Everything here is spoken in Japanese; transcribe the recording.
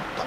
った。